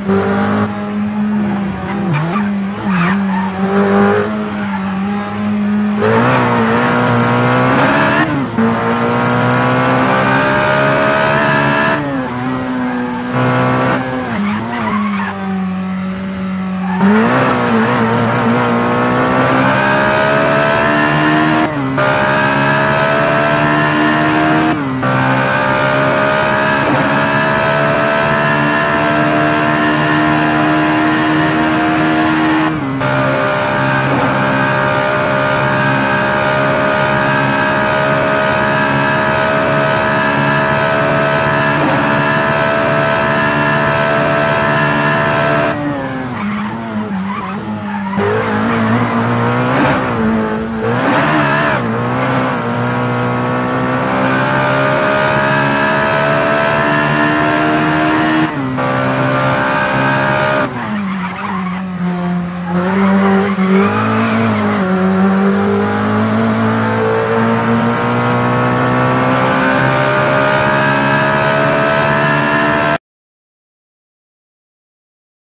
Mm-hmm.